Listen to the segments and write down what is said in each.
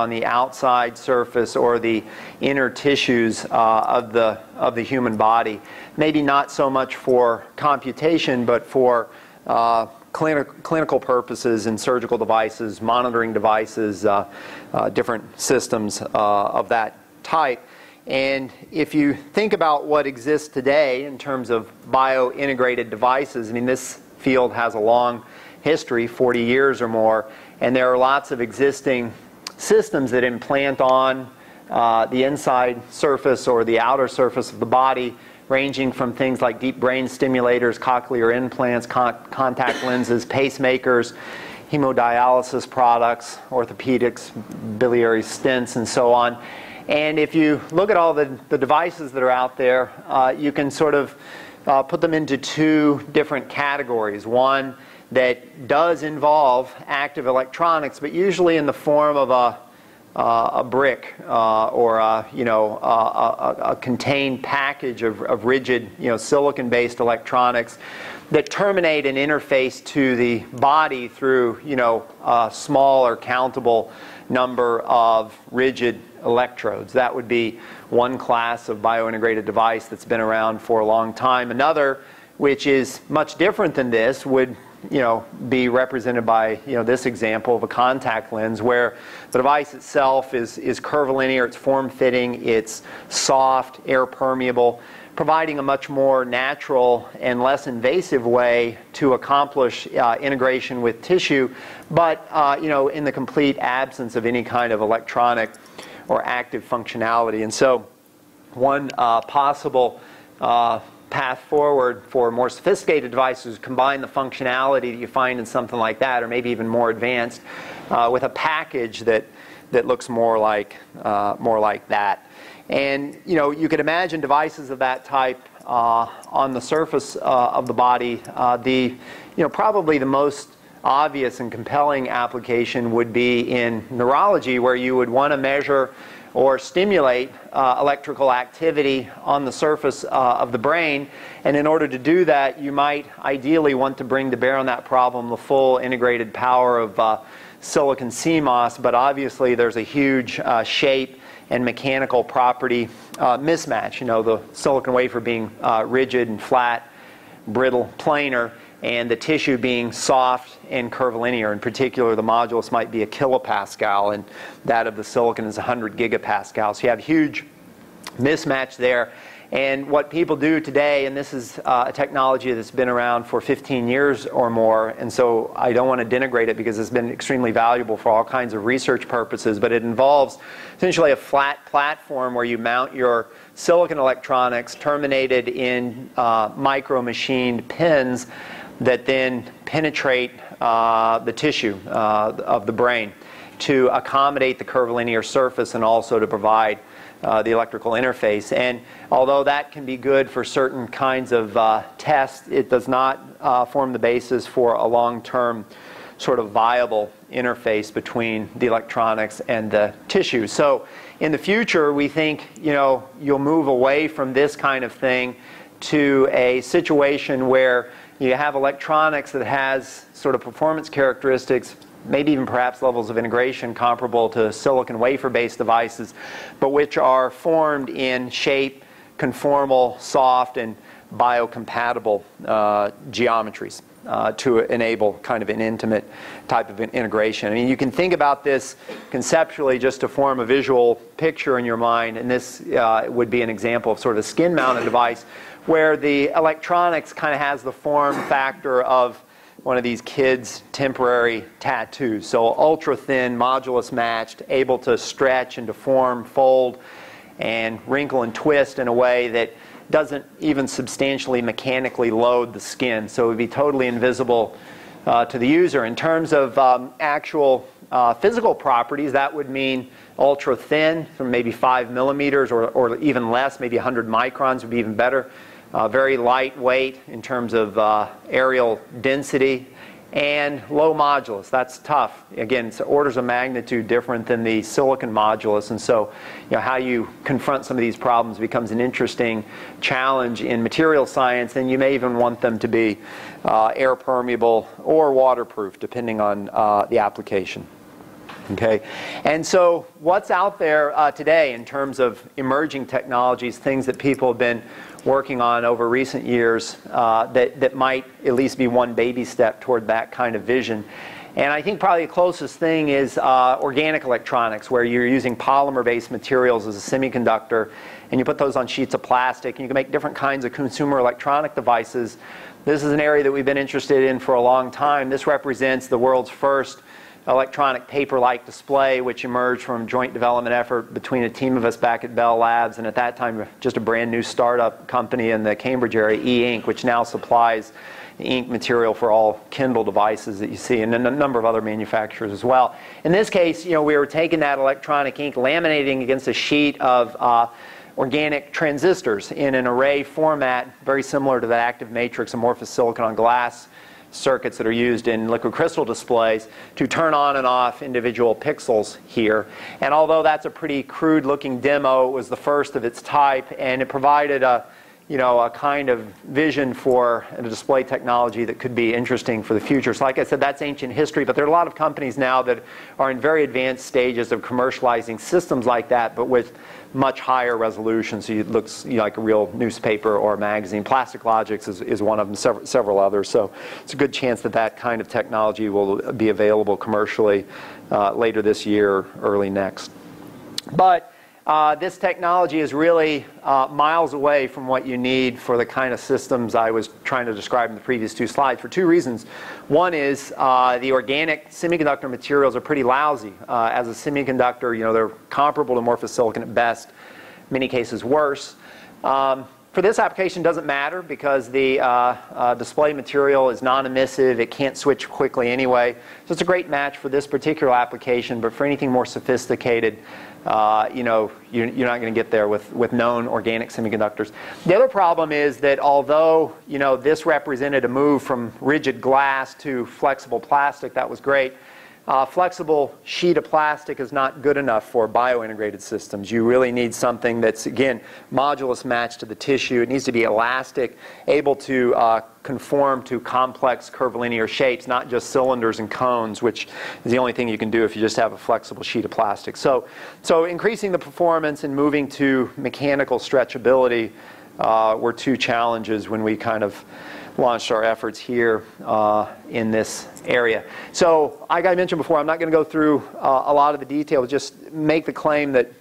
on the outside surface or the inner tissues uh, of, the, of the human body. Maybe not so much for computation, but for uh, clinic, clinical purposes and surgical devices, monitoring devices, uh, uh different systems uh, of that type. And if you think about what exists today in terms of bio-integrated devices, I mean, this field has a long history, 40 years or more, and there are lots of existing systems that implant on uh, the inside surface or the outer surface of the body, ranging from things like deep brain stimulators, cochlear implants, con contact lenses, pacemakers, hemodialysis products, orthopedics, biliary stents, and so on. And if you look at all the, the devices that are out there, uh, you can sort of uh, put them into two different categories. One that does involve active electronics, but usually in the form of a, uh, a brick uh, or a, you know, a, a, a contained package of, of, rigid you know, silicon-based electronics that terminate an interface to the body through you know, a small or countable number of rigid electrodes. That would be one class of biointegrated device that's been around for a long time. Another, which is much different than this, would you know, be represented by you know, this example of a contact lens where the device itself is, is curvilinear, it's form-fitting, it's soft, air permeable, providing a much more natural and less invasive way to accomplish uh, integration with tissue, but uh, you know, in the complete absence of any kind of electronic or active functionality. And so one uh, possible uh, path forward for more sophisticated devices combine the functionality that you find in something like that, or maybe even more advanced, uh, with a package that that looks more like uh, more like that. And you know, you could imagine devices of that type uh, on the surface uh, of the body. Uh, the you know probably the most obvious and compelling application would be in neurology, where you would want to measure or stimulate uh, electrical activity on the surface uh, of the brain. And in order to do that, you might ideally want to bring to bear on that problem the full integrated power of uh, silicon CMOS, but obviously there's a huge uh, shape and mechanical property uh, mismatch. You know, the silicon wafer being uh, rigid and flat, brittle, planar and the tissue being soft and curvilinear. In particular, the modulus might be a kilopascal, and that of the silicon is 100 gigapascal. So you have a huge mismatch there. And what people do today, and this is uh, a technology that's been around for 15 years or more, and so I don't want to denigrate it because it's been extremely valuable for all kinds of research purposes, but it involves essentially a flat platform where you mount your silicon electronics terminated in uh, micro machined pins that then penetrate uh, the tissue uh, of the brain to accommodate the curvilinear surface and also to provide uh, the electrical interface. And although that can be good for certain kinds of uh, tests, it does not uh, form the basis for a long-term sort of viable interface between the electronics and the tissue. So in the future, we think, you know, you'll move away from this kind of thing to a situation where you have electronics that has sort of performance characteristics, maybe even perhaps levels of integration comparable to silicon wafer-based devices, but which are formed in shape, conformal, soft, and biocompatible uh, geometries. Uh, to enable kind of an intimate type of integration. I mean, you can think about this conceptually just to form a visual picture in your mind, and this uh, would be an example of sort of a skin mounted device where the electronics kind of has the form factor of one of these kids' temporary tattoos. So ultra thin, modulus matched, able to stretch and deform, fold, and wrinkle and twist in a way that doesn't even substantially mechanically load the skin. So it would be totally invisible uh, to the user. In terms of um, actual uh, physical properties, that would mean ultra thin, from maybe 5 millimeters or, or even less, maybe 100 microns would be even better uh, very lightweight in terms of uh, areal density, and low modulus. That's tough. Again, it's orders of magnitude different than the silicon modulus, and so you know, how you confront some of these problems becomes an interesting challenge in material science, and you may even want them to be uh, air permeable or waterproof, depending on uh, the application. Okay, and so what's out there uh, today in terms of emerging technologies, things that people have been working on over recent years uh, that, that might at least be one baby step toward that kind of vision. And I think probably the closest thing is uh, organic electronics, where you're using polymer based materials as a semiconductor, and you put those on sheets of plastic, and you can make different kinds of consumer electronic devices. This is an area that we've been interested in for a long time. This represents the world's first electronic paper-like display, which emerged from a joint development effort between a team of us back at Bell Labs and at that time just a brand new startup company in the Cambridge area, E-Ink, which now supplies ink material for all Kindle devices that you see, and a number of other manufacturers as well. In this case, you know, we were taking that electronic ink, laminating against a sheet of uh, organic transistors in an array format, very similar to that active matrix amorphous silicon on glass circuits that are used in liquid crystal displays to turn on and off individual pixels here. And although that's a pretty crude looking demo, it was the first of its type and it provided a you know, a kind of vision for a display technology that could be interesting for the future. So like I said, that's ancient history, but there are a lot of companies now that are in very advanced stages of commercializing systems like that, but with much higher resolution, so it looks you know, like a real newspaper or a magazine. Plastic Logics is, is one of them, several, several others. So it's a good chance that that kind of technology will be available commercially uh, later this year, early next. But uh, this technology is really uh, miles away from what you need for the kind of systems I was trying to describe in the previous two slides for two reasons. One is uh, the organic semiconductor materials are pretty lousy. Uh, as a semiconductor, you know, they're comparable to amorphous silicon at best, many cases worse. Um, for this application, doesn't matter because the uh, uh, display material is non-emissive. It can't switch quickly anyway. So it's a great match for this particular application, but for anything more sophisticated, uh, you know, you're, you're not going to get there with, with known organic semiconductors. The other problem is that although, you know, this represented a move from rigid glass to flexible plastic, that was great. Uh, flexible sheet of plastic is not good enough for biointegrated systems. You really need something that's, again, modulus matched to the tissue. It needs to be elastic, able to uh, conform to complex curvilinear shapes, not just cylinders and cones, which is the only thing you can do if you just have a flexible sheet of plastic. So, so increasing the performance and moving to mechanical stretchability uh, were two challenges when we kind of launched our efforts here uh, in this area. So, like I mentioned before, I'm not going to go through uh, a lot of the details, just make the claim that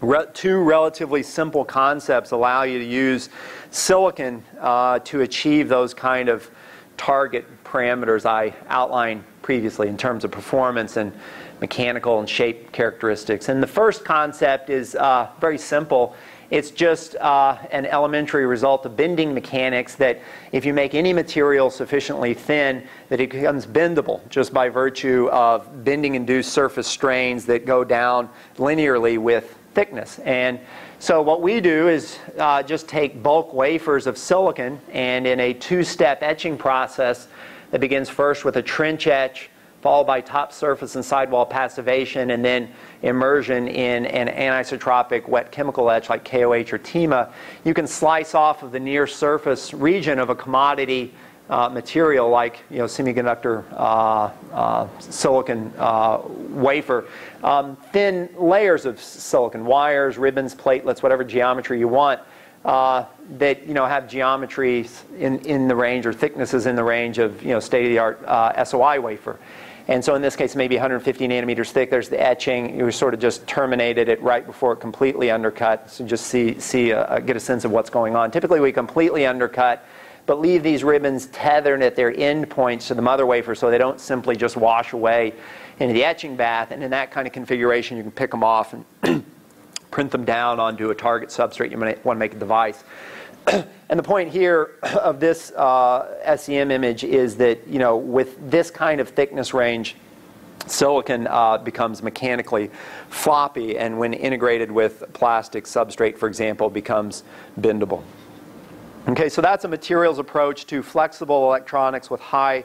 re- two relatively simple concepts allow you to use silicon uh, to achieve those kind of target parameters I outlined previously in terms of performance and mechanical and shape characteristics. And the first concept is uh, very simple it's just uh, an elementary result of bending mechanics that if you make any material sufficiently thin, that it becomes bendable just by virtue of bending induced surface strains that go down linearly with thickness. And so what we do is uh, just take bulk wafers of silicon and in a two-step etching process that begins first with a trench etch followed by top surface and sidewall passivation, and then immersion in an anisotropic wet chemical etch like KOH or TEMA, you can slice off of the near surface region of a commodity uh, material like you know semiconductor uh, uh, silicon uh, wafer, um, thin layers of silicon wires, ribbons, platelets, whatever geometry you want. Uh, that you know have geometries in, in the range or thicknesses in the range of you know state of the art uh, SOI wafer. And so in this case, maybe 150 nanometers thick. There's the etching. You sort of just terminated it right before it completely undercut. So just see, see uh, get a sense of what's going on. Typically, we completely undercut, but leave these ribbons tethered at their end points to the mother wafer so they don't simply just wash away into the etching bath. And in that kind of configuration, you can pick them off and print them down onto a target substrate you might want to make a device. and the point here of this uh, SEM image is that, you know, with this kind of thickness range, silicon uh, becomes mechanically floppy, and when integrated with plastic substrate, for example, becomes bendable. Okay, so that's a materials approach to flexible electronics with high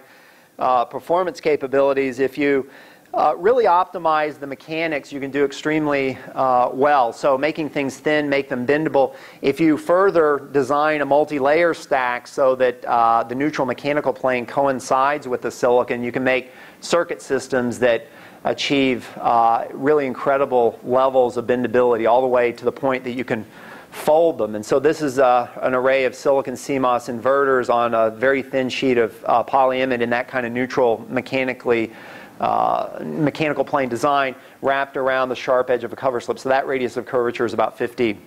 uh, performance capabilities. If you uh, really optimize the mechanics, you can do extremely uh, well. So making things thin, make them bendable. If you further design a multi-layer stack so that uh, the neutral mechanical plane coincides with the silicon, you can make circuit systems that achieve uh, really incredible levels of bendability, all the way to the point that you can fold them. And so this is uh, an array of silicon CMOS inverters on a very thin sheet of uh, polyimide in that kind of neutral mechanically uh, mechanical plane design wrapped around the sharp edge of a cover slip. So that radius of curvature is about 50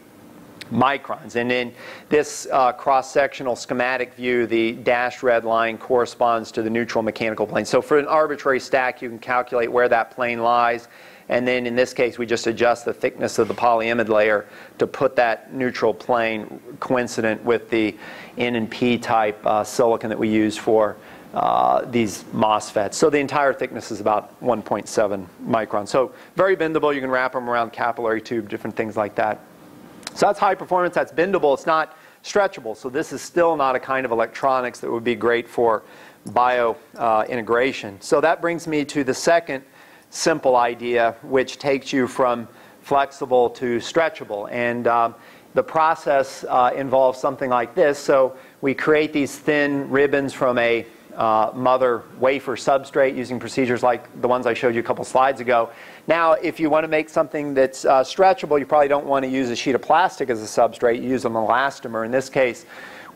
microns. And in this uh, cross-sectional schematic view, the dashed red line corresponds to the neutral mechanical plane. So for an arbitrary stack, you can calculate where that plane lies. And then in this case, we just adjust the thickness of the polyimide layer to put that neutral plane coincident with the N and P type uh, silicon that we use for uh, these MOSFETs. So the entire thickness is about 1.7 microns. So very bendable. You can wrap them around capillary tube, different things like that. So that's high performance. That's bendable. It's not stretchable. So this is still not a kind of electronics that would be great for bio uh, integration. So that brings me to the second simple idea, which takes you from flexible to stretchable. And um, the process uh, involves something like this. So we create these thin ribbons from a uh, mother wafer substrate using procedures like the ones I showed you a couple slides ago. Now, if you want to make something that's uh, stretchable, you probably don't want to use a sheet of plastic as a substrate. You use an elastomer. In this case,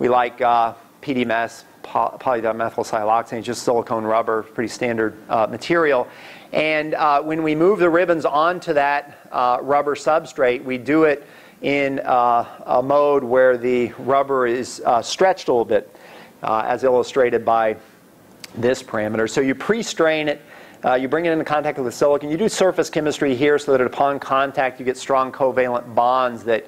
we like uh, PDMS, polydimethylsiloxane, just silicone rubber, pretty standard uh, material. And uh, when we move the ribbons onto that uh, rubber substrate, we do it in a mode where the rubber is stretched a little bit, as illustrated by this parameter. So you pre-strain it, uh, you bring it into contact with the silicon. You do surface chemistry here so that upon contact you get strong covalent bonds that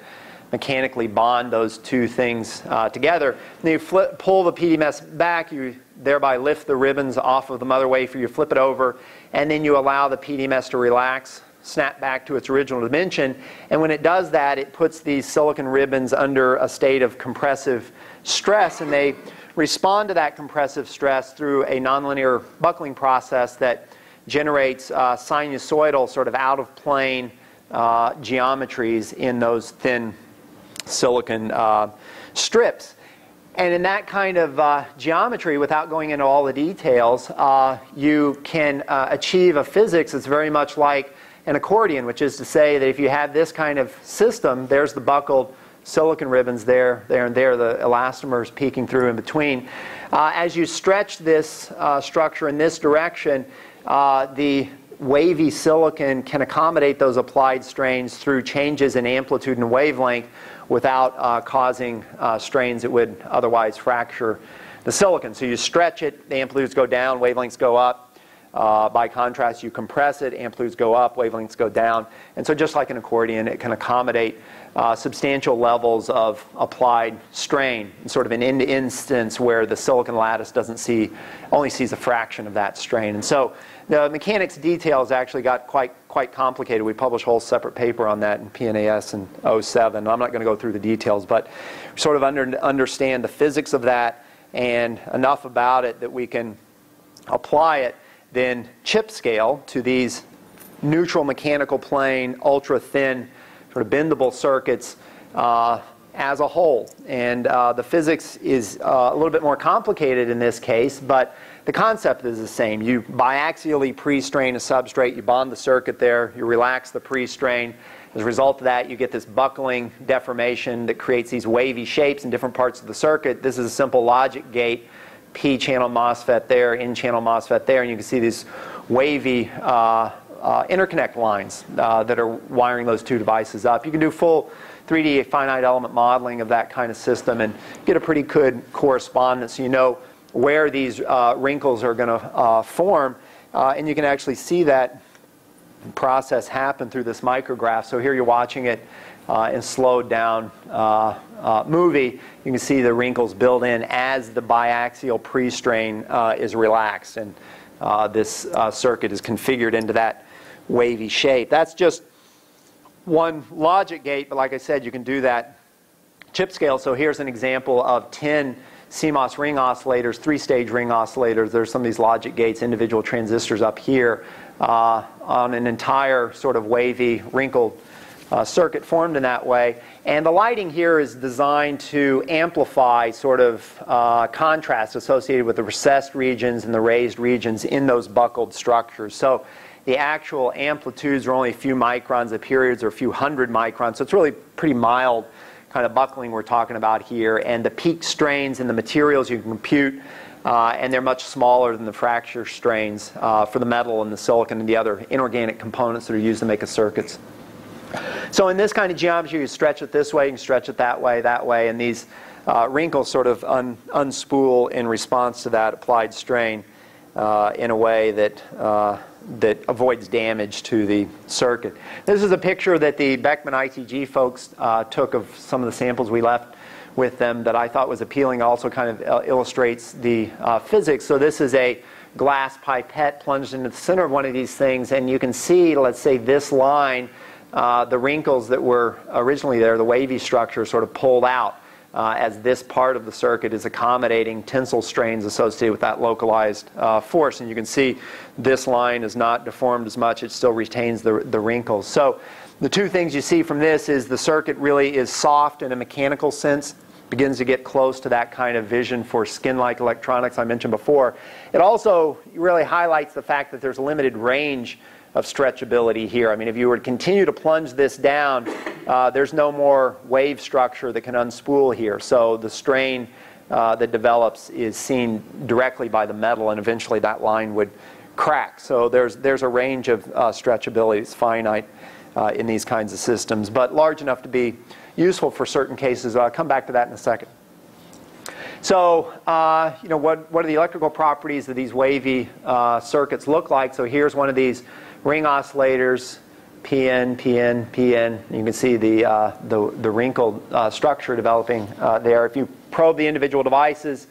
mechanically bond those two things uh, together. Then you flip, pull the PDMS back, you thereby lift the ribbons off of the mother wafer, you flip it over, and then you allow the PDMS to relax, snap back to its original dimension. And when it does that, it puts these silicon ribbons under a state of compressive stress, and they respond to that compressive stress through a nonlinear buckling process that generates uh, sinusoidal, sort of out of plane uh, geometries in those thin silicon uh, strips. And in that kind of uh, geometry, without going into all the details, uh, you can uh, achieve a physics that's very much like an accordion, which is to say that if you have this kind of system, there's the buckled silicon ribbons there, there, and there, the elastomers peeking through in between. Uh, as you stretch this uh, structure in this direction, uh, the wavy silicon can accommodate those applied strains through changes in amplitude and wavelength without uh, causing uh, strains that would otherwise fracture the silicon. So you stretch it, the amplitudes go down, wavelengths go up. Uh, by contrast, you compress it, amplitudes go up, wavelengths go down. And so just like an accordion, it can accommodate uh, substantial levels of applied strain, sort of an end instance where the silicon lattice doesn't see, only sees a fraction of that strain. And so the mechanics details actually got quite, quite complicated. We published a whole separate paper on that in PNAS in 07. I'm not going to go through the details, but sort of under, understand the physics of that and enough about it that we can apply it then chip scale to these neutral mechanical plane, ultra thin, sort of bendable circuits uh, as a whole. And uh, the physics is uh, a little bit more complicated in this case, but the concept is the same. You biaxially pre-strain a substrate, you bond the circuit there, you relax the pre-strain. As a result of that, you get this buckling deformation that creates these wavy shapes in different parts of the circuit. This is a simple logic gate, P channel MOSFET there, N channel MOSFET there, and you can see these wavy uh, interconnect lines uh, that are wiring those two devices up. You can do full 3D finite element modeling of that kind of system and get a pretty good correspondence. You know where these uh, wrinkles are going to uh, form. Uh, and you can actually see that process happen through this micrograph. So here you're watching it uh, in slowed down uh, uh, movie. You can see the wrinkles build in as the biaxial pre-strain is relaxed. And this circuit is configured into that wavy shape. That's just one logic gate, but like I said, you can do that chip scale. So here's an example of 10 CMOS ring oscillators, three-stage ring oscillators. There's some of these logic gates, individual transistors up here uh, on an entire sort of wavy, wrinkled uh, circuit formed in that way. And the lighting here is designed to amplify sort of uh, contrast associated with the recessed regions and the raised regions in those buckled structures. So the actual amplitudes are only a few microns, the periods are a few hundred microns. So it's really pretty mild kind of buckling we're talking about here. And the peak strains in the materials you can compute, uh, and they're much smaller than the fracture strains uh, for the metal and the silicon and the other inorganic components that are used to make the circuits. So in this kind of geometry, you stretch it this way, you can stretch it that way, that way, and these uh, wrinkles sort of un unspool in response to that applied strain uh, in a way that, uh, that avoids damage to the circuit. This is a picture that the Beckman ITG folks uh, took of some of the samples we left with them that I thought was appealing. Also kind of uh, illustrates the uh, physics. So this is a glass pipette plunged into the center of one of these things, and you can see, let's say, this line, uh, the wrinkles that were originally there, the wavy structure, sort of pulled out uh, as this part of the circuit is accommodating tensile strains associated with that localized uh, force. And you can see this line is not deformed as much. It still retains the, the wrinkles. So the two things you see from this is the circuit really is soft in a mechanical sense begins to get close to that kind of vision for skin-like electronics I mentioned before. It also really highlights the fact that there's a limited range of stretchability here. I mean, if you were to continue to plunge this down, uh, there's no more wave structure that can unspool here. So the strain uh, that develops is seen directly by the metal, and eventually that line would crack. So there's, there's a range of uh, stretchability. It's finite uh, in these kinds of systems, but large enough to be useful for certain cases. I'll come back to that in a second. So, uh, you know, what, what are the electrical properties of these wavy uh, circuits look like? So here's one of these ring oscillators, PN, PN, PN. You can see the, uh, the, the, wrinkled uh, structure developing uh, there. If you probe the individual devices,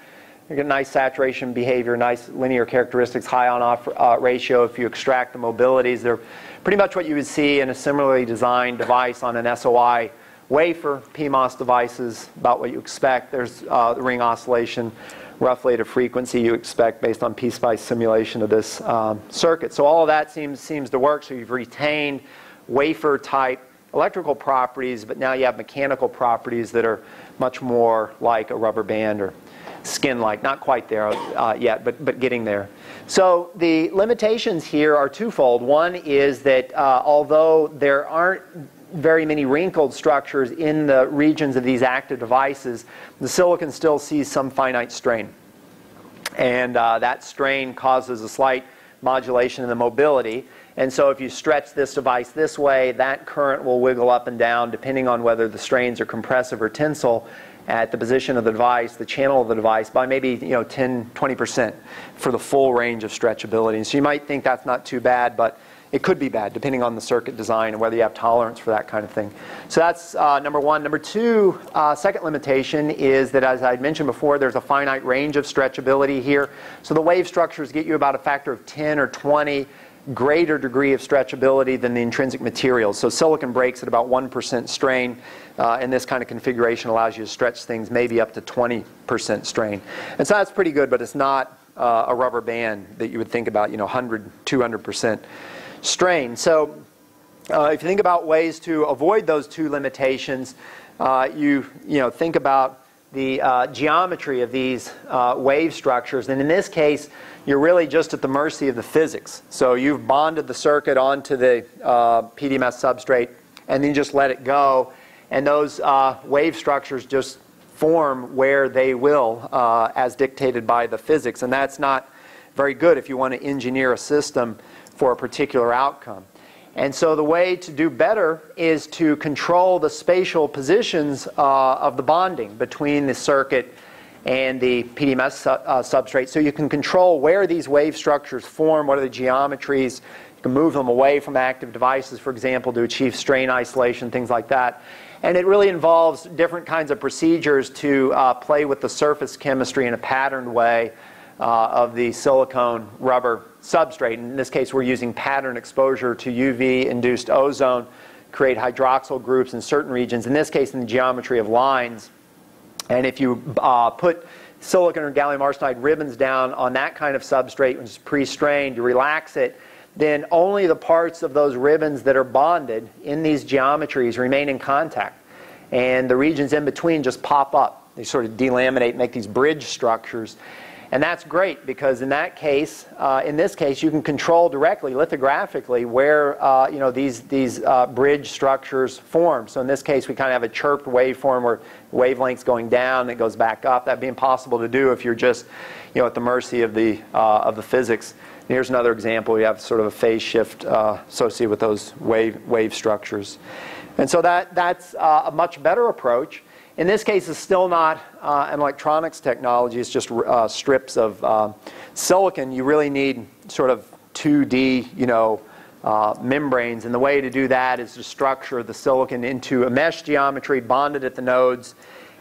you get nice saturation behavior, nice linear characteristics, high on-off uh, ratio. If you extract the mobilities, they're pretty much what you would see in a similarly designed device on an SOI wafer. PMOS devices, about what you expect. There's uh, the ring oscillation roughly at a frequency you expect based on piecewise simulation of this um, circuit. So all of that seems, seems to work. So you've retained wafer type electrical properties, but now you have mechanical properties that are much more like a rubber band or skin-like. Not quite there uh, yet, but, but getting there. So the limitations here are twofold. One is that uh, although there aren't very many wrinkled structures in the regions of these active devices, the silicon still sees some finite strain. And uh, that strain causes a slight modulation in the mobility. And so if you stretch this device this way, that current will wiggle up and down depending on whether the strains are compressive or tensile at the position of the device, the channel of the device, by maybe you know 10, 20% for the full range of stretchability. And so you might think that's not too bad, but it could be bad depending on the circuit design and whether you have tolerance for that kind of thing. So that's uh, number one. Number two, uh, second limitation is that as I mentioned before, there's a finite range of stretchability here. So the wave structures get you about a factor of 10 or 20 greater degree of stretchability than the intrinsic materials. So silicon breaks at about 1% strain, uh, and this kind of configuration allows you to stretch things maybe up to 20% strain. And so that's pretty good, but it's not uh, a rubber band that you would think about, you know, 100, 200% strain. So uh, if you think about ways to avoid those two limitations, uh, you, you know, think about the uh, geometry of these uh, wave structures. And in this case, you're really just at the mercy of the physics. So you've bonded the circuit onto the uh, PDMS substrate and then just let it go. And those uh, wave structures just form where they will as dictated by the physics. And that's not very good if you want to engineer a system for a particular outcome. And so the way to do better is to control the spatial positions uh, of the bonding between the circuit and the PDMS su uh, substrate. So you can control where these wave structures form, what are the geometries. You can move them away from active devices, for example, to achieve strain isolation, things like that. And it really involves different kinds of procedures to uh, play with the surface chemistry in a patterned way uh, of the silicone rubber substrate. In this case, we're using pattern exposure to UV-induced ozone, create hydroxyl groups in certain regions, in this case in the geometry of lines. And if you uh, put silicon or gallium arsenide ribbons down on that kind of substrate, which is pre-strained, you relax it, then only the parts of those ribbons that are bonded in these geometries remain in contact. And the regions in between just pop up. They sort of delaminate, make these bridge structures. And that's great because in that case, uh, in this case, you can control directly, lithographically, where uh, you know these these uh, bridge structures form. So in this case, we kind of have a chirped waveform where wavelengths going down, it goes back up. That'd be impossible to do if you're just you know at the mercy of the uh, of the physics. And here's another example. We have sort of a phase shift uh, associated with those wave wave structures. And so that that's uh, a much better approach. In this case, it's still not uh, an electronics technology. It's just uh, strips of uh, silicon. You really need sort of 2D, you know, uh, membranes. And the way to do that is to structure the silicon into a mesh geometry, bonded at the nodes,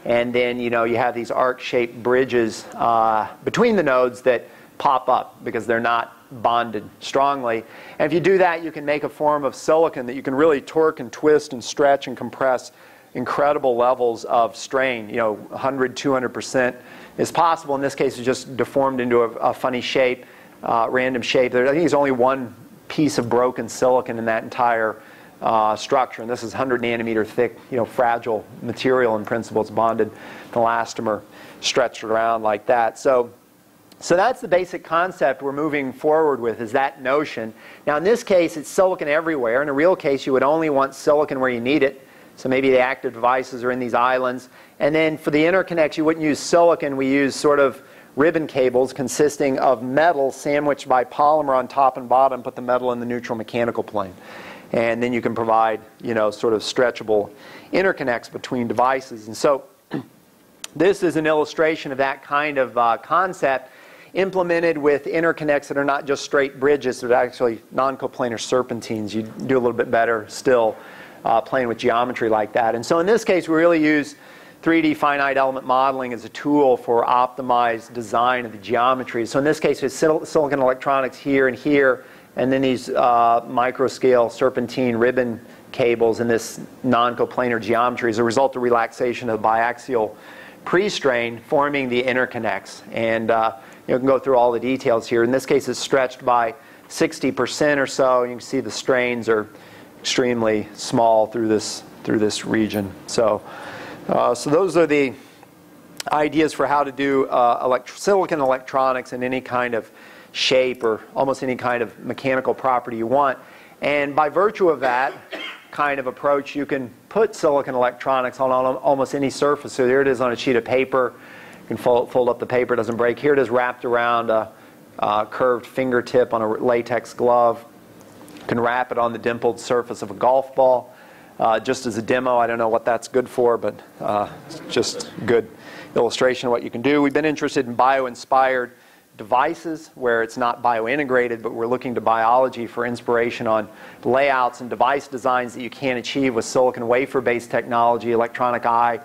and then, you know, you have these arc-shaped bridges uh, between the nodes that pop up because they're not bonded strongly. And if you do that, you can make a form of silicon that you can really torque and twist and stretch and compress incredible levels of strain. You know, 100, 200% is possible. In this case, it's just deformed into a, a funny shape, uh, random shape. There, I think there's only one piece of broken silicon in that entire uh, structure, and this is 100 nanometer thick, you know, fragile material in principle. It's bonded to elastomer, stretched around like that. So. So that's the basic concept we're moving forward with is that notion. Now in this case it's silicon everywhere. In a real case you would only want silicon where you need it. So maybe the active devices are in these islands. And then for the interconnects, you wouldn't use silicon. We use sort of ribbon cables consisting of metal sandwiched by polymer on top and bottom, put the metal in the neutral mechanical plane. And then you can provide, you know, sort of stretchable interconnects between devices. And so this is an illustration of that kind of uh, concept implemented with interconnects that are not just straight bridges, they're actually non-coplanar serpentines. You do a little bit better still uh, playing with geometry like that. And so in this case, we really use 3D finite element modeling as a tool for optimized design of the geometry. So in this case, it's sil silicon electronics here and here, and then these uh, microscale serpentine ribbon cables in this non-coplanar geometry as a result of relaxation of biaxial pre-strain forming the interconnects. And uh, you, can go through all the details here. In this case, it's stretched by 60% or so. You can see the strains are extremely small through this through this region. So, uh, so those are the ideas for how to do uh, silicon electronics in any kind of shape or almost any kind of mechanical property you want. And by virtue of that kind of approach, you can put silicon electronics on almost any surface. So there it is on a sheet of paper. You can fold, fold up the paper, it doesn't break. Here it is wrapped around a, a curved fingertip on a latex glove can wrap it on the dimpled surface of a golf ball. Uh, just as a demo, I don't know what that's good for, but uh, just good illustration of what you can do. We've been interested in bio-inspired devices where it's not bio-integrated, but we're looking to biology for inspiration on layouts and device designs that you can't achieve with silicon wafer-based technology, electronic eye.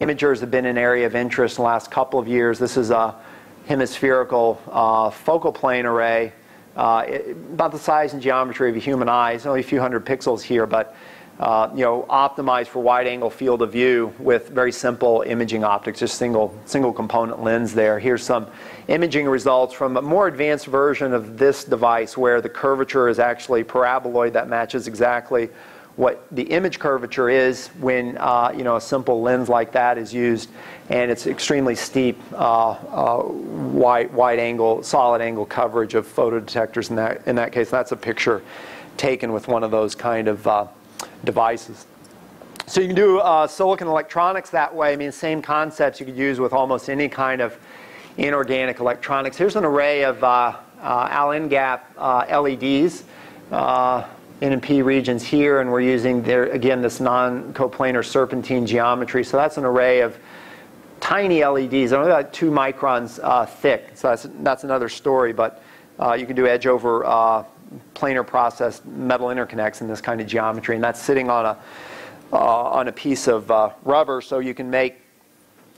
Imagers have been an area of interest in the last couple of years. This is a hemispherical uh, focal plane array uh, about the size and geometry of a human eye. It's only a few hundred pixels here, but uh, you know, optimized for wide-angle field of view with very simple imaging optics, just single single component lens there. Here's some imaging results from a more advanced version of this device where the curvature is actually paraboloid that matches exactly what the image curvature is when uh, you know a simple lens like that is used, and it's extremely steep, uh, uh, wide wide angle, solid angle coverage of photodetectors in that in that case. That's a picture taken with one of those kind of uh, devices. So you can do uh, silicon electronics that way. I mean, same concepts you could use with almost any kind of inorganic electronics. Here's an array of uh, AlInGaP LEDs. NMP regions here, and we're using there again this non-coplanar serpentine geometry. So that's an array of tiny LEDs, only about two microns uh, thick. So that's that's another story. But uh, you can do edge over uh, planar processed metal interconnects in this kind of geometry, and that's sitting on a uh, on a piece of uh, rubber, so you can make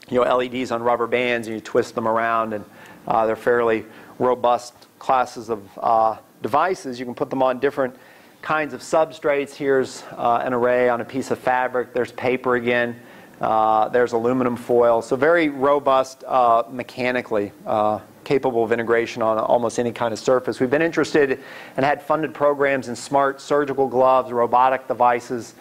you know LEDs on rubber bands, and you twist them around, and uh, they're fairly robust classes of devices. You can put them on different kinds of substrates. Here's uh, an array on a piece of fabric. There's paper again. Uh, there's aluminum foil. So very robust uh, mechanically, uh, capable of integration on almost any kind of surface. We've been interested and had funded programs in smart surgical gloves, robotic devices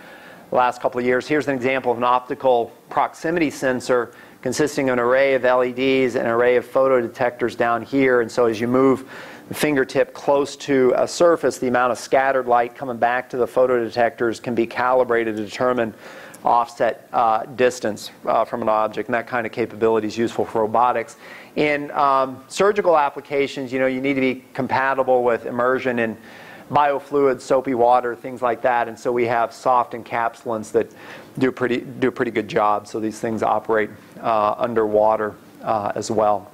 the last couple of years. Here's an example of an optical proximity sensor consisting of an array of LEDs and an array of photodetectors down here. And so as you move fingertip close to a surface, the amount of scattered light coming back to the photodetectors can be calibrated to determine offset uh, distance uh, from an object, and that kind of capability is useful for robotics. In um, surgical applications, you know, you need to be compatible with immersion in biofluids, soapy water, things like that, and so we have soft encapsulants that do pretty do a pretty good job. So these things operate uh, underwater uh, as well.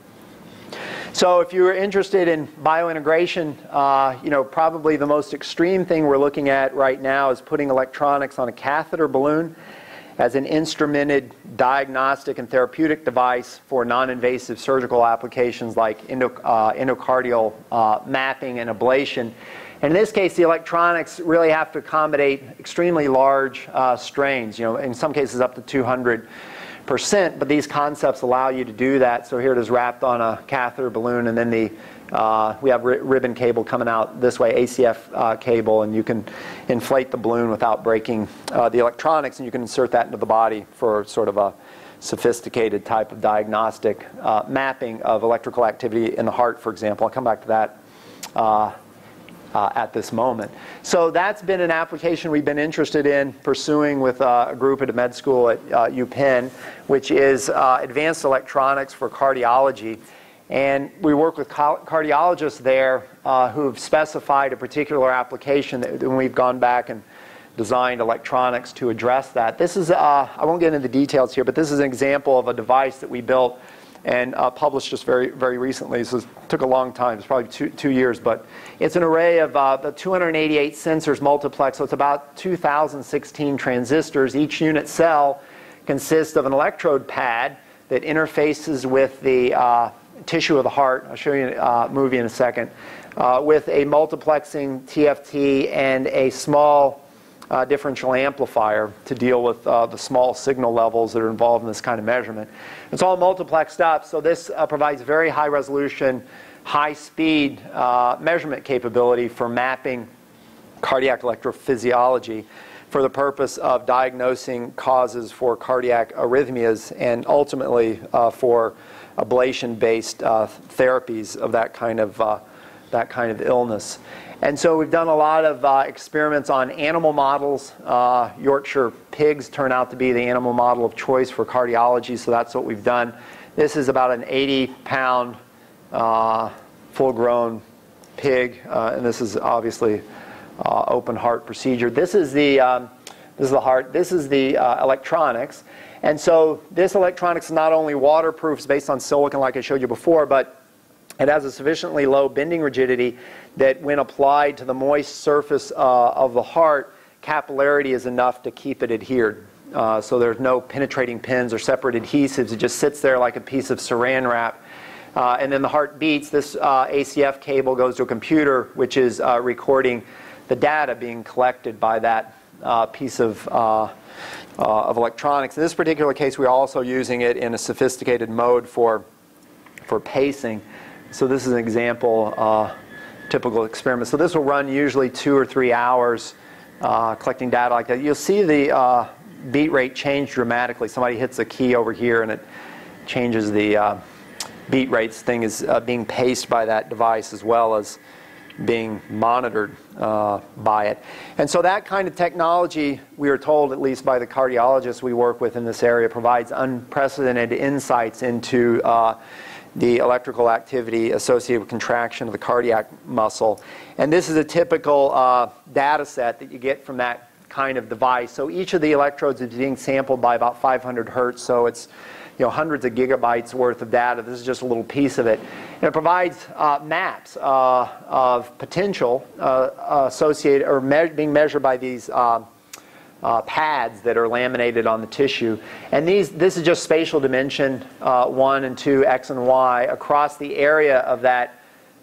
So if you're interested in biointegration, uh, you know, probably the most extreme thing we're looking at right now is putting electronics on a catheter balloon as an instrumented diagnostic and therapeutic device for non-invasive surgical applications like uh, endocardial uh, mapping and ablation. And in this case, the electronics really have to accommodate extremely large uh, strains, you know, in some cases up to 200 percent, but these concepts allow you to do that. So here it is wrapped on a catheter balloon, and then the uh, we have ribbon cable coming out this way, ACF uh, cable, and you can inflate the balloon without breaking uh, the electronics, and you can insert that into the body for sort of a sophisticated type of diagnostic uh, mapping of electrical activity in the heart, for example. I'll come back to that uh, at this moment. So that's been an application we've been interested in pursuing with uh, a group at a med school at uh, UPenn, which is uh, advanced electronics for cardiology. And we work with cardiologists there uh, who've specified a particular application that we've gone back and designed electronics to address that. This is, uh, I won't get into the details here, but this is an example of a device that we built and uh, published just very, very recently. So it took a long time. It's probably two, two years, but it's an array of uh, the 288 sensors multiplex. So it's about 2,016 transistors. Each unit cell consists of an electrode pad that interfaces with the uh, tissue of the heart. I'll show you a uh, movie in a second. Uh, with a multiplexing TFT and a small uh, differential amplifier to deal with uh, the small signal levels that are involved in this kind of measurement. It's all multiplexed up, so this uh, provides very high resolution, high speed uh, measurement capability for mapping cardiac electrophysiology for the purpose of diagnosing causes for cardiac arrhythmias and ultimately uh, for ablation based uh, therapies of that kind of, that kind of illness. And so we've done a lot of uh, experiments on animal models. Uh, Yorkshire pigs turn out to be the animal model of choice for cardiology, so that's what we've done. This is about an 80 pound uh, full grown pig, uh, and this is obviously uh, open heart procedure. This is the, um, this is the heart, this is the uh, electronics. And so this electronics not only waterproof, it's based on silicon like I showed you before, but it has a sufficiently low bending rigidity that when applied to the moist surface uh, of the heart, capillarity is enough to keep it adhered. Uh, so there's no penetrating pins or separate adhesives. It just sits there like a piece of saran wrap. Uh, and then the heart beats. This uh, ACF cable goes to a computer, which is uh, recording the data being collected by that uh, piece of, of electronics. In this particular case, we're also using it in a sophisticated mode for, for pacing. So this is an example typical experiment. So this will run usually two or three hours uh, collecting data like that. You'll see the uh, beat rate change dramatically. Somebody hits a key over here and it changes the uh, beat rates. Thing is uh, being paced by that device as well as being monitored uh, by it. And so that kind of technology, we are told, at least by the cardiologists we work with in this area, provides unprecedented insights into uh, the electrical activity associated with contraction of the cardiac muscle. And this is a typical uh, data set that you get from that kind of device. So each of the electrodes is being sampled by about 500 hertz, so it's you know, hundreds of gigabytes worth of data. This is just a little piece of it. And it provides uh, maps uh, of potential uh, associated or me being measured by these uh, pads that are laminated on the tissue. And these, this is just spatial dimension uh, 1 and 2, x and y, across the area of that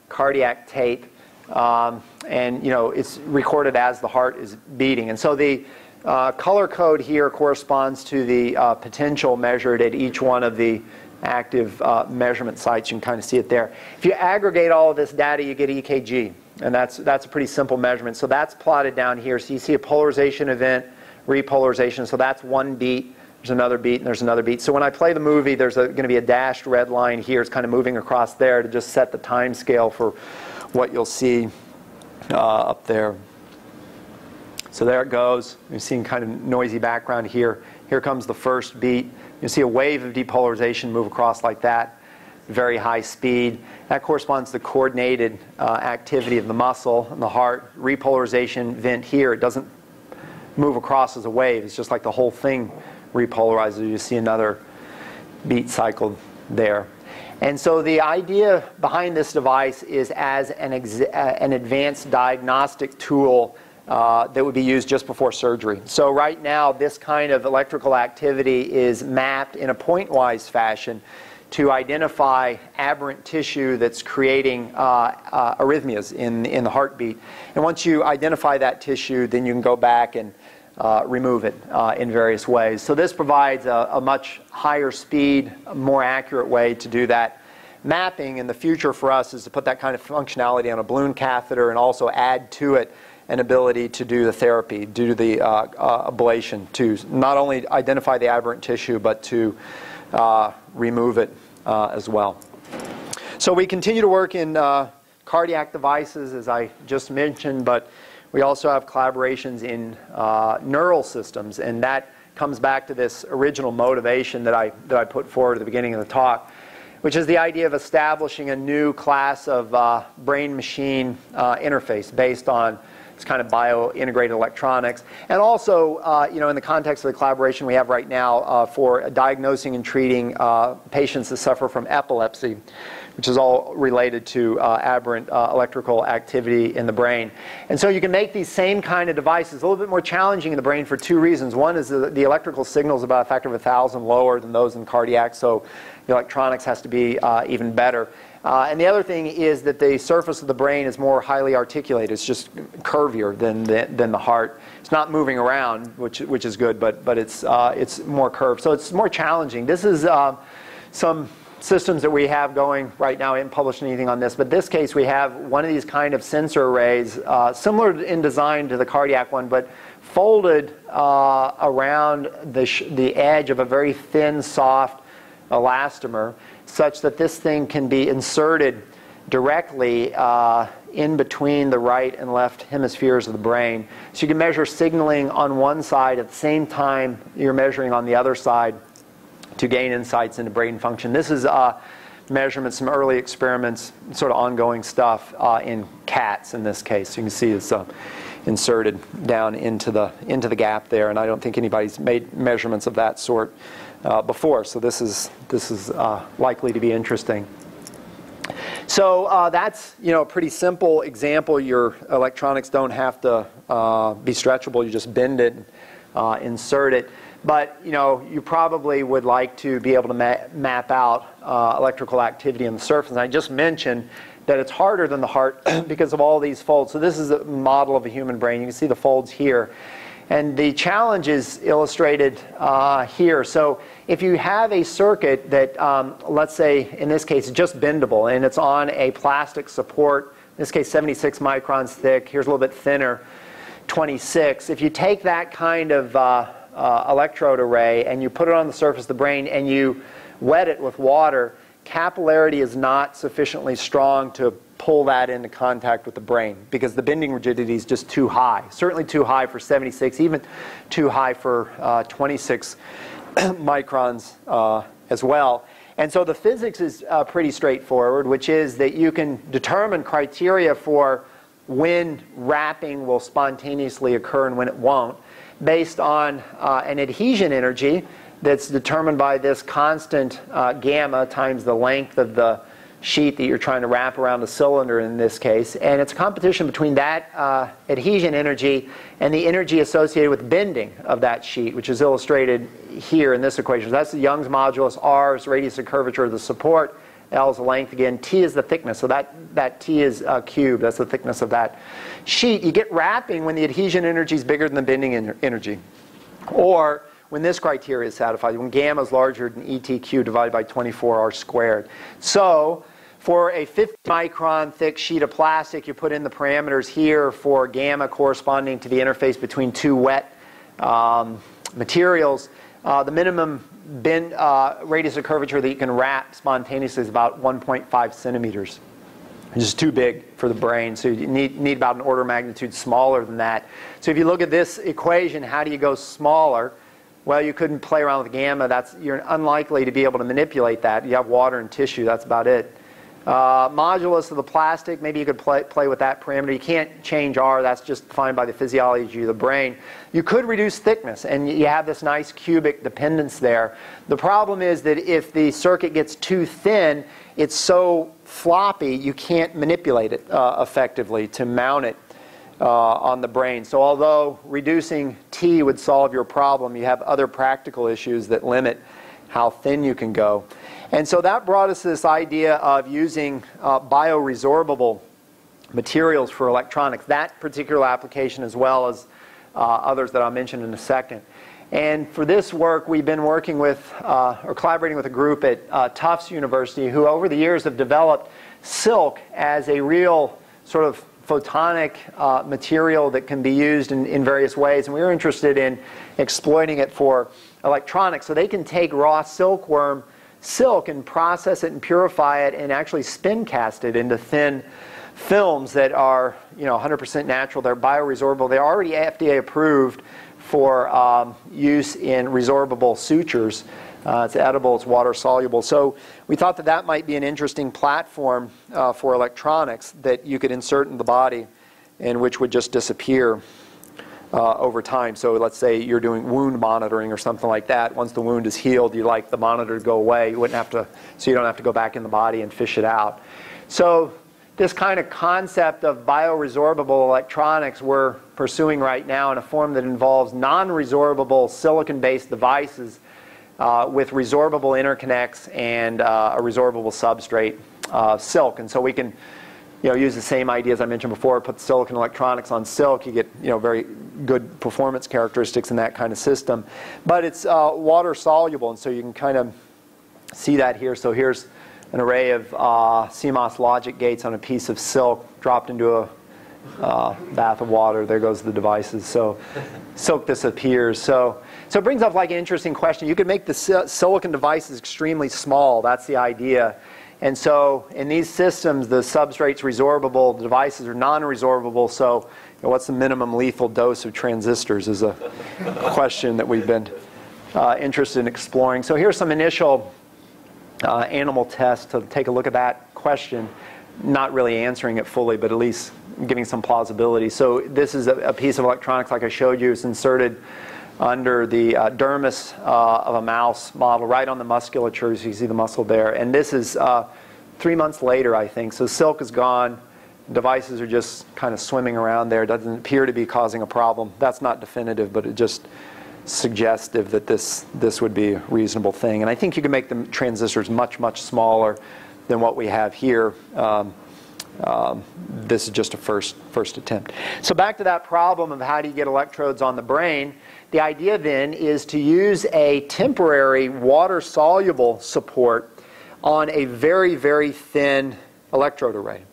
cardiac tape. Um, and, you know, it's recorded as the heart is beating. And so the uh, color code here corresponds to the uh, potential measured at each one of the active uh, measurement sites. You can kind of see it there. If you aggregate all of this data, you get EKG. And that's, that's a pretty simple measurement. So that's plotted down here. So you see a polarization event repolarization. So that's one beat there's another beat, and there's another beat. So when I play the movie, there's going to be a dashed red line here. It's kind of moving across there to just set the time scale for what you'll see uh, up there. So there it goes. You're seeing kind of noisy background here. Here comes the first beat. You see a wave of depolarization move across like that, very high speed. That corresponds to the coordinated uh, activity of the muscle and the heart. Repolarization vent here, it doesn't move across as a wave. It's just like the whole thing repolarizes. You see another beat cycle there. And so the idea behind this device is as an, uh, an advanced diagnostic tool uh, that would be used just before surgery. So right now, this kind of electrical activity is mapped in a pointwise fashion to identify aberrant tissue that's creating uh, uh, arrhythmias in, in the heartbeat. And once you identify that tissue, then you can go back and uh, remove it uh, in various ways. So this provides a, a much higher speed, more accurate way to do that mapping in the future for us is to put that kind of functionality on a balloon catheter and also add to it an ability to do the therapy, do the uh, uh, ablation, to not only identify the aberrant tissue, but to uh, remove it uh, as well. So we continue to work in uh, cardiac devices, as I just mentioned, but we also have collaborations in uh, neural systems, and that comes back to this original motivation that I, that I put forward at the beginning of the talk, which is the idea of establishing a new class of brain-machine interface based on it's kind of bio-integrated electronics. And also, uh, you know, in the context of the collaboration we have right now uh, for diagnosing and treating uh, patients that suffer from epilepsy, which is all related to uh, aberrant uh, electrical activity in the brain. And so you can make these same kind of devices a little bit more challenging in the brain for two reasons. One is the, the electrical signal is about a factor of a thousand lower than those in cardiac, so the electronics has to be even better. Uh, and the other thing is that the surface of the brain is more highly articulated. It's just curvier than the, than the heart. It's not moving around, which, which is good, but, but it's, uh, it's more curved. So it's more challenging. This is uh, some systems that we have going right now. I haven't published anything on this, but this case we have one of these kind of sensor arrays, uh, similar in design to the cardiac one, but folded uh, around the, the edge of a very thin, soft elastomer such that this thing can be inserted directly uh, in between the right and left hemispheres of the brain. So you can measure signaling on one side at the same time you're measuring on the other side to gain insights into brain function. This is uh, measurements, some early experiments, sort of ongoing stuff uh, in cats in this case. You can see it's uh, inserted down into the, into the gap there, and I don't think anybody's made measurements of that sort uh, before. So this is, this is uh, likely to be interesting. So uh, that's you know a pretty simple example. Your electronics don't have to uh, be stretchable. You just bend it, uh, insert it. But you know you probably would like to be able to ma map out uh, electrical activity in the surface. And I just mentioned that it's harder than the heart because of all these folds. So this is a model of a human brain. You can see the folds here. And the challenge is illustrated uh, here. So if you have a circuit that, um, let's say, in this case, just bendable, and it's on a plastic support, in this case, 76 microns thick, here's a little bit thinner, 26. If you take that kind of uh, uh, electrode array and you put it on the surface of the brain and you wet it with water, capillarity is not sufficiently strong to pull that into contact with the brain because the bending rigidity is just too high. Certainly too high for 76, even too high for uh, 26 microns uh, as well. And so the physics is uh, pretty straightforward, which is that you can determine criteria for when wrapping will spontaneously occur and when it won't based on uh, an adhesion energy that's determined by this constant uh, gamma times the length of the sheet that you're trying to wrap around the cylinder in this case. And it's a competition between that uh, adhesion energy and the energy associated with bending of that sheet, which is illustrated here in this equation. So that's the Young's modulus, R is radius of curvature of the support, L is the length again, T is the thickness. So that, that T is uh, cubed, that's the thickness of that sheet. You get wrapping when the adhesion energy is bigger than the bending energy. Or when this criteria is satisfied, when gamma is larger than ETQ divided by 24R squared. So for a 50 micron thick sheet of plastic, you put in the parameters here for gamma corresponding to the interface between two wet um, materials, uh, the minimum bend, uh, radius of curvature that you can wrap spontaneously is about 1.5 centimeters. Which is too big for the brain, so you need, need about an order of magnitude smaller than that. So if you look at this equation, how do you go smaller? Well, you couldn't play around with gamma. That's, you're unlikely to be able to manipulate that. You have water and tissue, that's about it. Uh, modulus of the plastic, maybe you could play, play with that parameter. You can't change R, that's just defined by the physiology of the brain. You could reduce thickness, and you have this nice cubic dependence there. The problem is that if the circuit gets too thin, it's so floppy you can't manipulate it uh, effectively to mount it uh, on the brain. So although reducing T would solve your problem, you have other practical issues that limit how thin you can go. And so that brought us this idea of using uh, bioresorbable materials for electronics, that particular application as well as uh, others that I'll mention in a second. And for this work, we've been working with uh, or collaborating with a group at uh, Tufts University who over the years have developed silk as a real sort of photonic uh, material that can be used in, in various ways. And we were interested in exploiting it for electronics. So they can take raw silkworm silk and process it and purify it and actually spin cast it into thin films that are you know 100% natural. They're bioresorbable. They're already FDA approved for um, use in resorbable sutures. Uh, it's edible, it's water soluble. So we thought that that might be an interesting platform uh, for electronics that you could insert in the body and which would just disappear uh, over time. So let's say you're doing wound monitoring or something like that. Once the wound is healed, you like the monitor to go away. You wouldn't have to, so you don't have to go back in the body and fish it out. So this kind of concept of bioresorbable electronics we're pursuing right now in a form that involves non-resorbable silicon-based devices uh, with resorbable interconnects and uh, a resorbable substrate, uh, silk. And so we can you know, use the same ideas I mentioned before, put silicon electronics on silk, you get you know, very good performance characteristics in that kind of system. But it's uh, water soluble, and so you can kind of see that here. So here's an array of uh, CMOS logic gates on a piece of silk dropped into a uh, bath of water. There goes the devices. So silk disappears. So, so it brings up like an interesting question. You could make the silicon devices extremely small. That's the idea. And so in these systems, the substrate's resorbable, the devices are non-resorbable, so you know, what's the minimum lethal dose of transistors is a question that we've been uh, interested in exploring. So here's some initial uh, animal tests to take a look at that question, not really answering it fully, but at least giving some plausibility. So this is a, a piece of electronics like I showed you. It's inserted under the uh, dermis uh, of a mouse model, right on the musculature. So you see the muscle there. And this is uh, three months later, I think. So silk is gone. Devices are just kind of swimming around there. Doesn't appear to be causing a problem. That's not definitive, but it just suggestive that this, this would be a reasonable thing. And I think you can make the transistors much, much smaller than what we have here. Um, um, this is just a first, first attempt. So back to that problem of how do you get electrodes on the brain. The idea then is to use a temporary water-soluble support on a very, very thin electrode array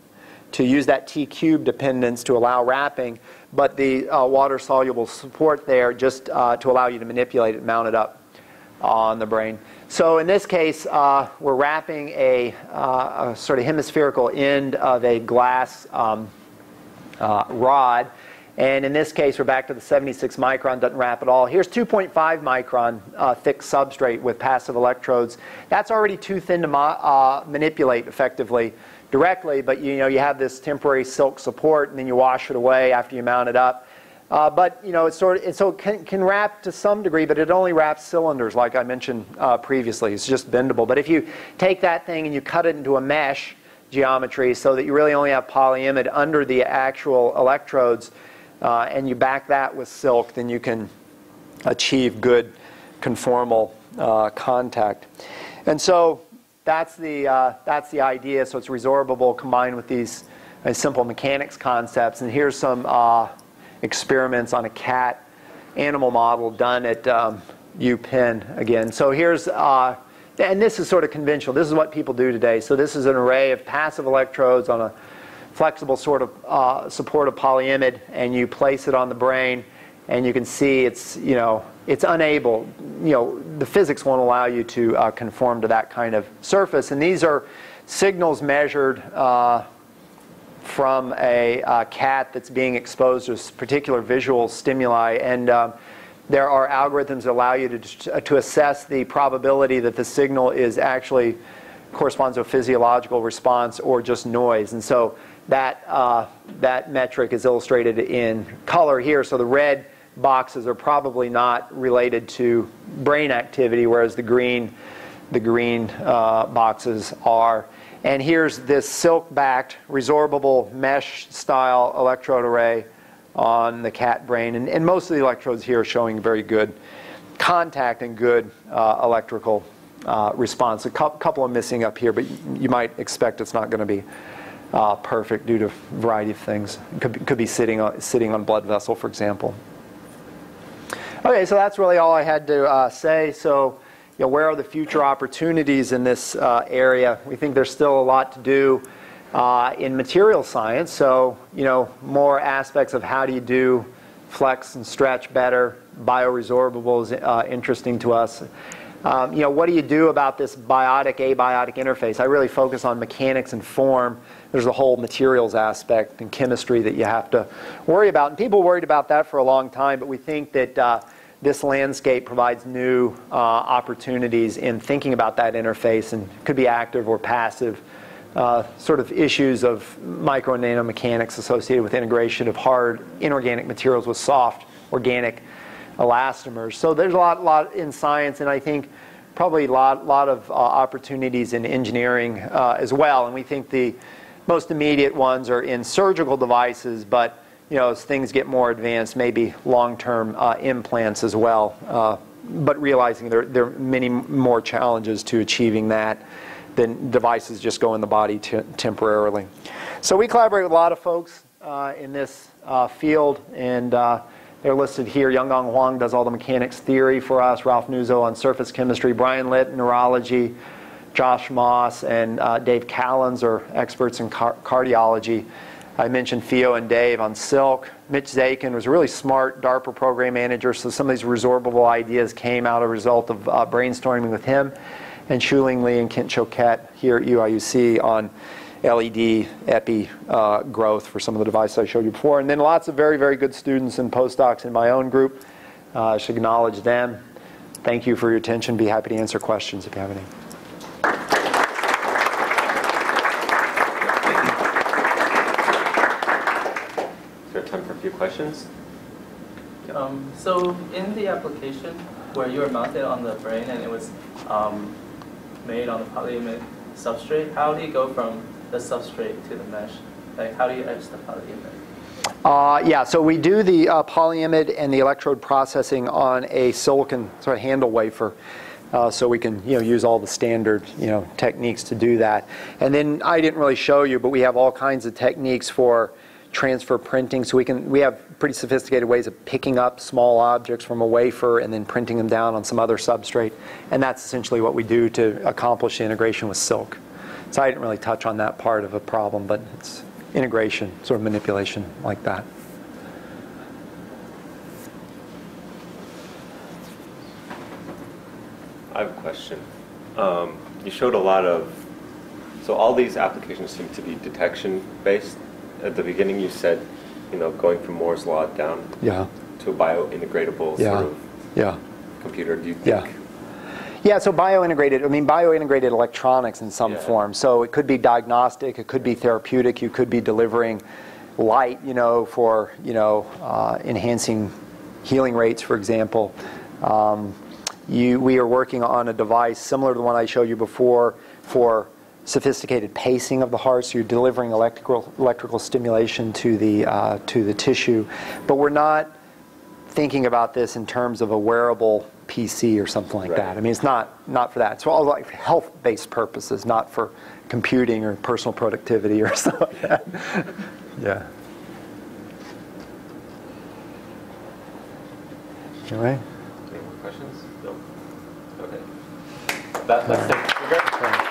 to use that T cube dependence to allow wrapping, but the uh, water-soluble support there just uh, to allow you to manipulate it, mount it up on the brain. So in this case, uh, we're wrapping a, uh, a, sort of hemispherical end of a glass um, uh, rod and in this case, we're back to the 76 micron, doesn't wrap at all. Here's 2.5 micron uh, thick substrate with passive electrodes. That's already too thin to uh, manipulate effectively directly, but you know you have this temporary silk support, and then you wash it away after you mount it up. Uh, but you know, it's sort of, it so can, can wrap to some degree, but it only wraps cylinders, like I mentioned uh, previously. It's just bendable. But if you take that thing and you cut it into a mesh geometry, so that you really only have polyimide under the actual electrodes, uh, and you back that with silk, then you can achieve good conformal uh, contact. And so that's the, uh, that's the idea. So it's resorbable combined with these uh, simple mechanics concepts. And here's some experiments on a cat animal model done at um, UPenn again. So here's, uh, and this is sort of conventional. This is what people do today. So this is an array of passive electrodes on a flexible sort of uh, supportive polyimide and you place it on the brain and you can see it's, you know, it's unable, you know, the physics won't allow you to uh, conform to that kind of surface. And these are signals measured uh, from a uh, cat that's being exposed to a particular visual stimuli. And um, there are algorithms that allow you to, to assess the probability that the signal is actually corresponds to a physiological response or just noise. And so that, uh, that metric is illustrated in color here. So the red boxes are probably not related to brain activity, whereas the green, the green uh, boxes are. And here's this silk-backed resorbable mesh-style electrode array on the cat brain. And, and, most of the electrodes here are showing very good contact and good uh, electrical uh, response. A couple are missing up here, but you might expect it's not going to be uh, perfect due to a variety of things. It could be, could be sitting, on, sitting on blood vessel, for example. Okay, so that's really all I had to uh, say. So, you know, where are the future opportunities in this uh, area? We think there's still a lot to do uh, in material science. So, you know, more aspects of how do you do flex and stretch better. Bioresorbable is uh, interesting to us. Um, you know, what do you do about this biotic abiotic interface? I really focus on mechanics and form. There's a whole materials aspect and chemistry that you have to worry about. And people worried about that for a long time, but we think that uh, this landscape provides new uh, opportunities in thinking about that interface and could be active or passive. Uh, sort of issues of micro and nanomechanics associated with integration of hard inorganic materials with soft organic elastomers. So there's a lot, lot in science, and I think probably a lot, lot of uh, opportunities in engineering uh, as well. And we think the most immediate ones are in surgical devices, but you know, as things get more advanced, maybe long-term uh, implants as well. Uh, but realizing there, there are many more challenges to achieving that than devices just go in the body temporarily. So we collaborate with a lot of folks uh, in this uh, field, and they're listed here. Yonggang Huang does all the mechanics theory for us, Ralph Nuzzo on surface chemistry, Brian Litt, neurology, Josh Moss, and uh, Dave Callans are experts in car- cardiology. I mentioned Fio and Dave on Silk. Mitch Zakin was a really smart DARPA program manager, so some of these resorbable ideas came out as a result of uh, brainstorming with him. And Xiuling Li and Kent Choquette here at UIUC on LED epi uh, growth for some of the devices I showed you before. And then lots of very, very good students and postdocs in my own group. Uh, I should acknowledge them. Thank you for your attention. Be happy to answer questions if you have any. Is there time for a few questions? Um, so in the application where you were mounted on the brain and it was um, made on the polyimide substrate, how do you go from the substrate to the mesh? Like how do you etch the polyimide? Uh, yeah, so we do the uh, polyimide and the electrode processing on a silicon sort of handle wafer. Uh, so we can you know use all the standard you know techniques to do that. And then I didn't really show you, but we have all kinds of techniques for transfer printing. So we can we have pretty sophisticated ways of picking up small objects from a wafer and then printing them down on some other substrate. And that's essentially what we do to accomplish the integration with silk. So I didn't really touch on that part of a problem, but it's integration, sort of manipulation like that. I have a question. Um, you showed a lot of, so all these applications seem to be detection based. At the beginning, you said, you know, going from Moore's law down yeah. to a biointegratable yeah. sort of yeah. computer. Do you think yeah. Yeah, so biointegrated, I mean, biointegrated electronics in some Yeah. form. So it could be diagnostic, it could be therapeutic, you could be delivering light, you know, for, you know, uh, enhancing healing rates, for example. Um, you, we are working on a device similar to the one I showed you before for sophisticated pacing of the heart. So you're delivering electrical, electrical stimulation to the, uh, to the tissue. But we're not thinking about this in terms of a wearable PC or something like Right. that. I mean, it's not, not for that. It's all like health-based purposes, not for computing or personal productivity or something like that. yeah. All right. Any more questions? No. Okay. That, that's it. We're good.